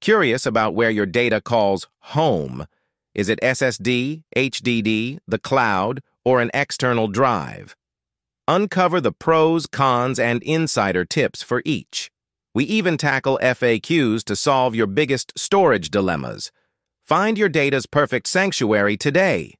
Curious about where your data calls home? Is it SSD, HDD, the cloud, or an external drive? Uncover the pros, cons, and insider tips for each. We even tackle FAQs to solve your biggest storage dilemmas. Find your data's perfect sanctuary today